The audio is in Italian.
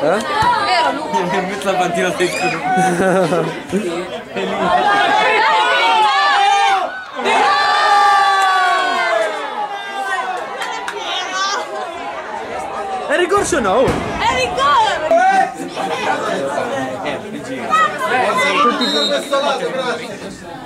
Eh? Vero Luca? Mi metto la bandiera del culo. È ricorso o no? È rigore! Tutti con questo lato, bravo. Gol!